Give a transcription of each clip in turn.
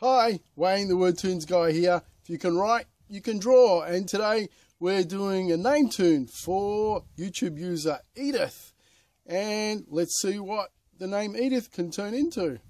Hi, Wayne the Wordtoons guy here. If you can write, you can draw. And today we're doing a Nametoon for YouTube user Edith. And let's see what the name Edith can turn into.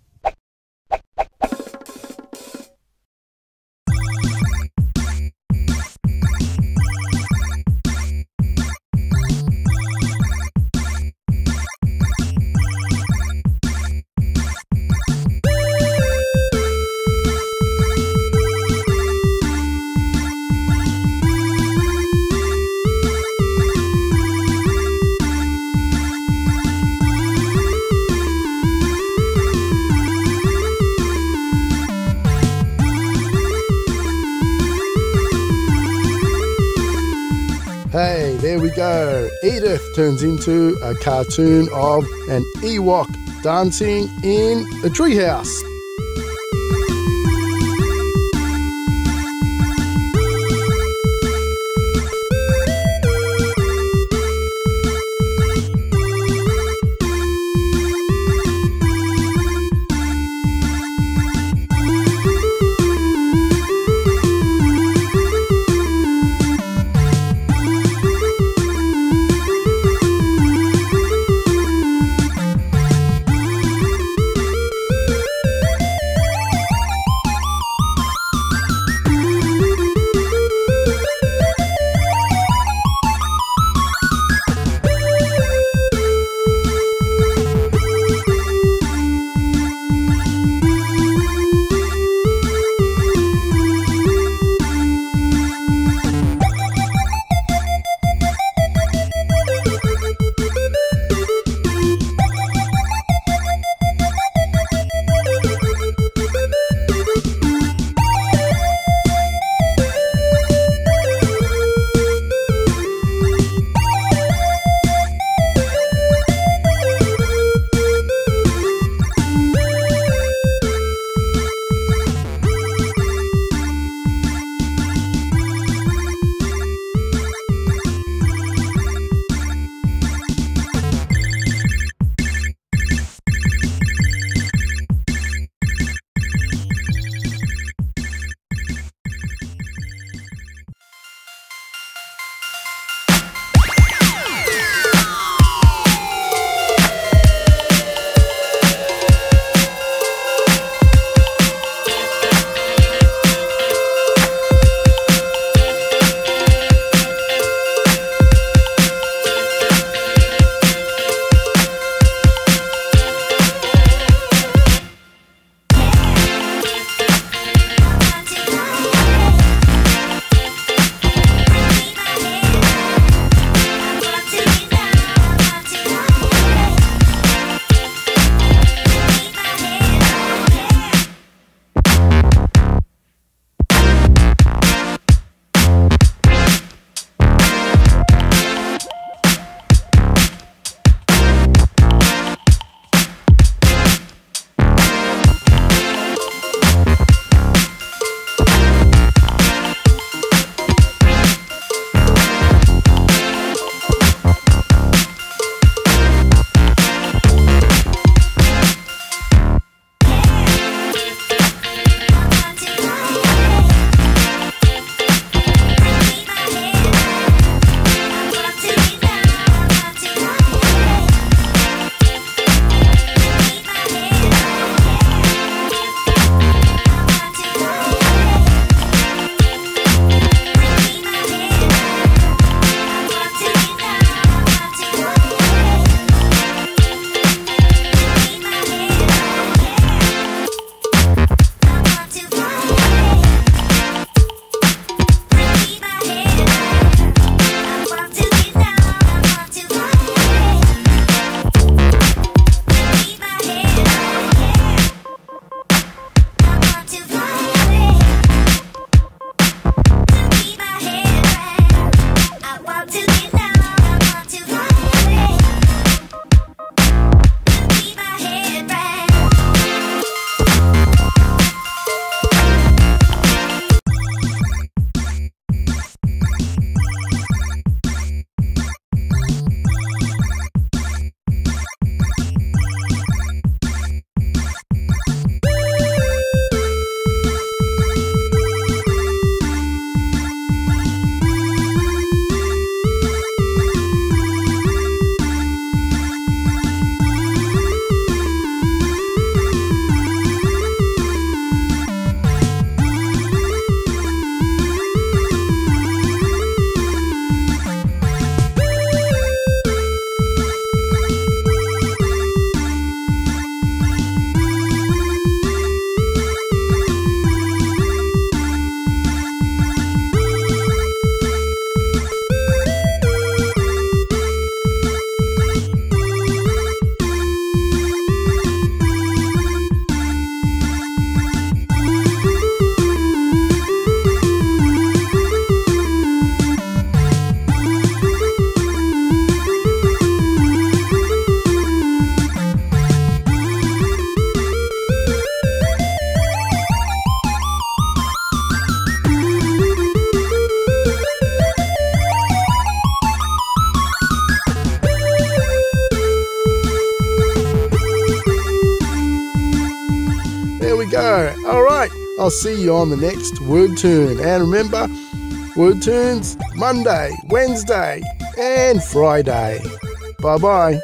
Hey, there we go. Edith turns into a cartoon of an Ewok dancing in a treehouse. Go. All right, I'll see you on the next Wordtoon. And remember, Wordtoons Monday, Wednesday, and Friday. Bye bye.